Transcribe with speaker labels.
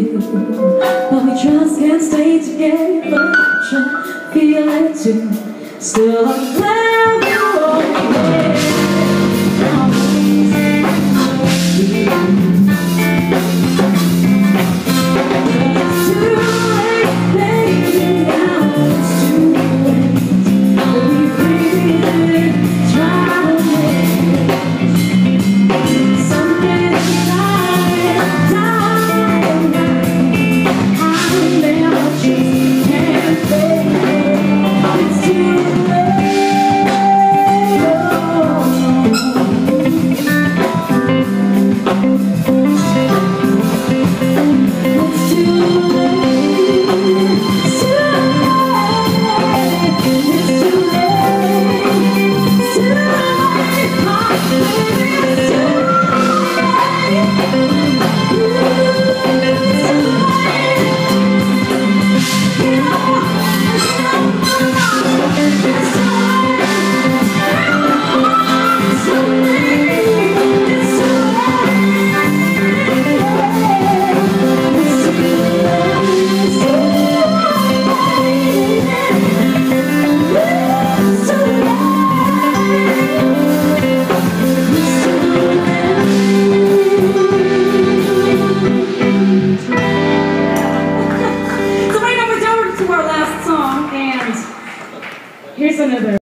Speaker 1: But we just can't stay together. Try, feel it too. Still I'm glad